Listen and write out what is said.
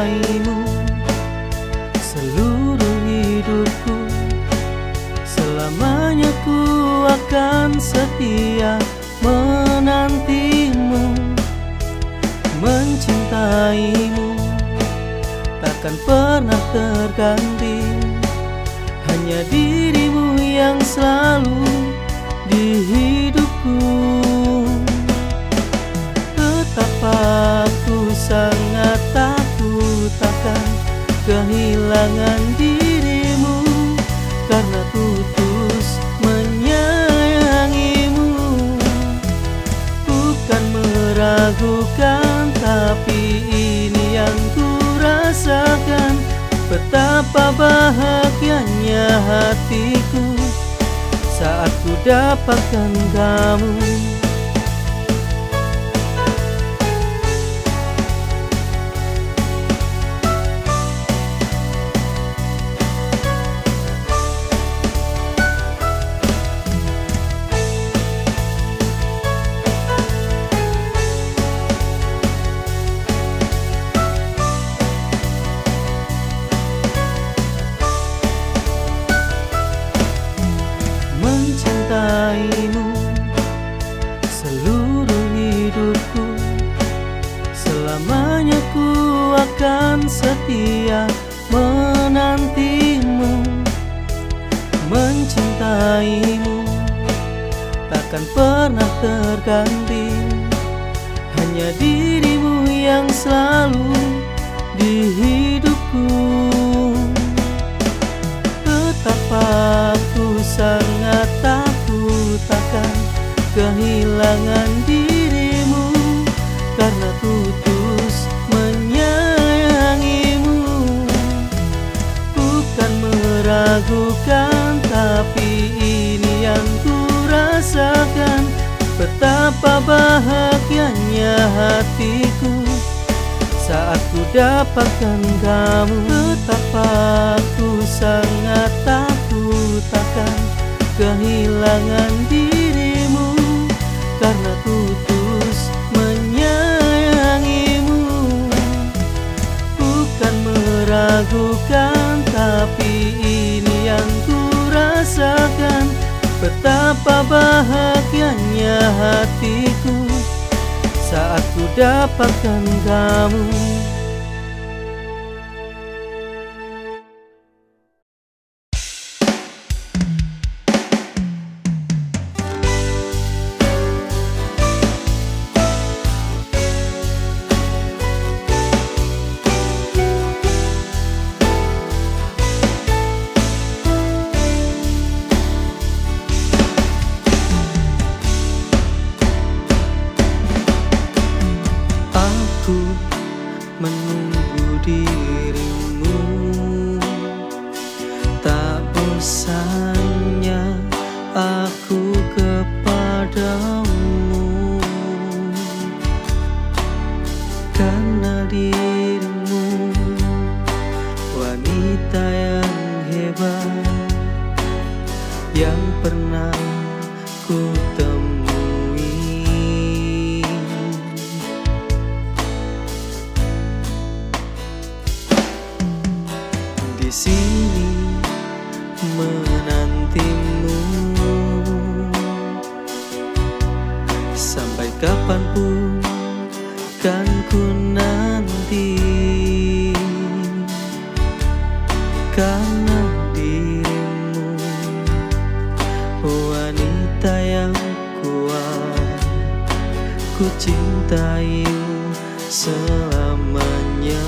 mencintaimu seluruh hidupku Selamanya ku akan setia menantimu. Mencintaimu takkan pernah terganti. Hanya dirimu yang selalu di hidupku kehilangan dirimu Karena ku terus menyayangimu. Bukan meragukan tapi ini yang ku rasakan Betapa bahagianya hatiku. Saat ku dapatkan kamu mencintaimu seluruh hidupku Selamanya ku akan setia menantimu. Mencintaimu takkan pernah terganti. Hanya dirimu yang selalu di hidupku. Betapa aku sangat kehilangan dirimu Karena ku terus menyayangimu. Bukan meragukan tapi ini yang ku rasakan Betapa bahagianya hatiku. Saat ku dapatkan kamu Betapa aku meragukan tapi ini yang ku rasakan Betapa bahagianya hatiku saat ku dapatkan kamu menunggu dirimu. Tak bosannya aku kepadamu. Karena dirimu wanita yang hebat sini menantimu. Sampai kapan pun kan ku nanti. Karena dirimu wanita yang kuat ku cintaimu selamanya